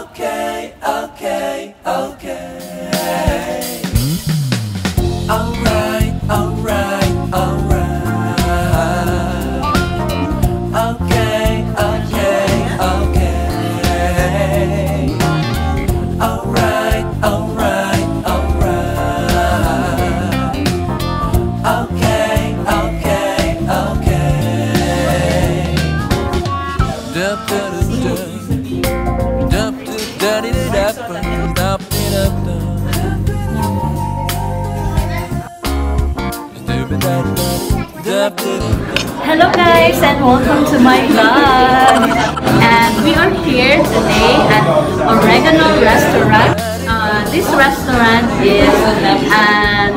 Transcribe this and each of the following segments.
okay. Hello guys and welcome to my vlog. And we are here today at Oregano Restaurant. Uh, this restaurant is an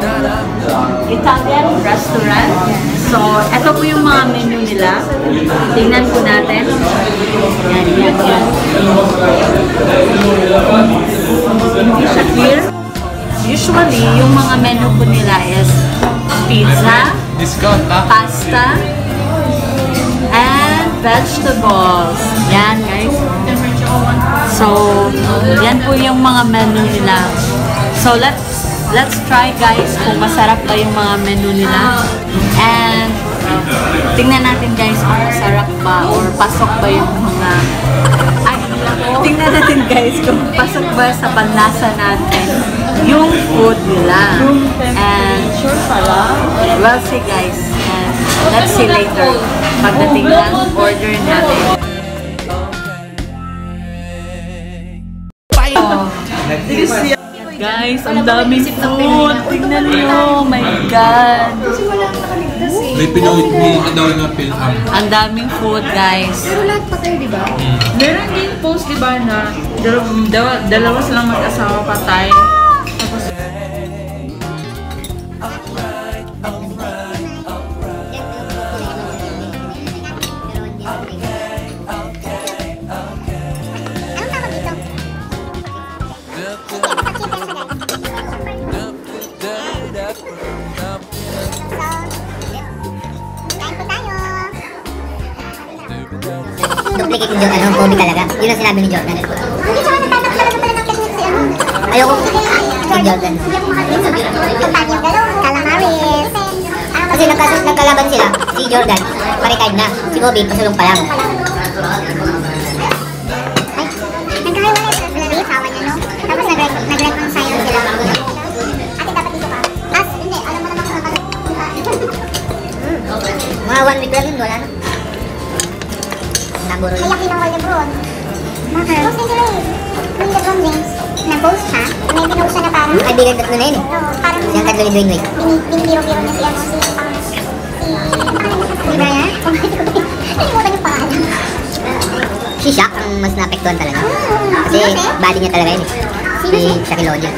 Italian restaurant. So, ito po yung mga menu nila. Tingnan po natin. Yan, yan, yan. Hindi siya clear. Usually, yung mga menu po nila is pizza, Discount ah. pasta, and vegetables. Yan, guys. So, yan po yung mga menu nila. So, let's let's try, guys, kung masarap ba yung mga menu nila. And, tingnan natin, guys, kung masarap ba or pasok ba yung mga... Guys, kung pasok ba sa panlasa natin yung food nila. And, We'll see guys. And let's see later. Pagdating ng order natin. Guys, ang daming food. Tingnan niyo. Oh my God. May pinuhit ni daw na Pilham. Ang daming food, guys. Pero lahat patay, di ba? Meron din post, di ba, na dalawa, dalawa, dalawa silang mag-asawa patay. Tapos, Duplicate ni Jordan, ang Kobe talaga. Yun ang sinabi ni Jordan. Ayoko si Jordan. Calamaris. Kasi nagkalaban sila, si Jordan, parikad na. Si Kobe, pasulong pa lang. Naburo Kaya yun. kinuha Lebron. Bakit? Post sila eh. Yung Lebron James, nag-post siya. May pinost siya na parang, Yung kaibigan tatlo na yun eh. Oo, parang Siyang tatlo ni Dwayne Wade. bini- binibiro-biro niya si ano, si, si, si Brian? Nalimutan yung pangalan. Si Shaq ang mas naapektuhan talaga. Kasi Sino, te? body niya talaga yun eh. Si Shaquille O'Neal.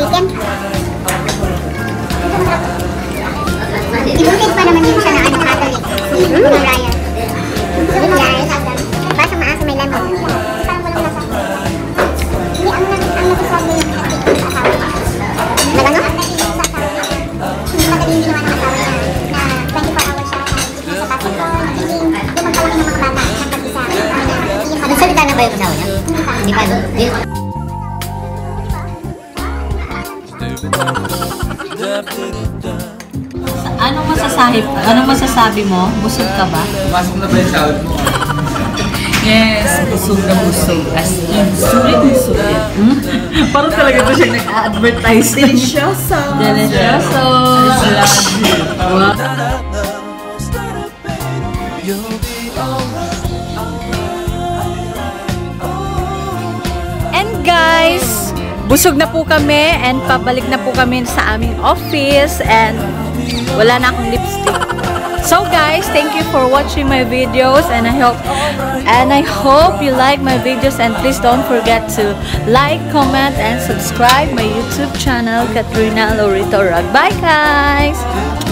Chicken. Ibutid pa naman yun siya na ano, Catholic. Si Ryan. Good guys. Basta maasa may lemon. Anong masasabi, anong masasabi mo? Busog ka ba? Pumasok na ba yung sahod mo? yes, busog na busog. As in, sulit na sulit. Hmm? Parang talaga ito siya nag-advertise. Delicioso. Delicioso! Wow. Busog na po kami and pabalik na po kami sa aming office and wala na akong lipstick. So guys, thank you for watching my videos and I hope and I hope you like my videos and please don't forget to like, comment and subscribe my YouTube channel Katrina Lorito Rag. Bye guys!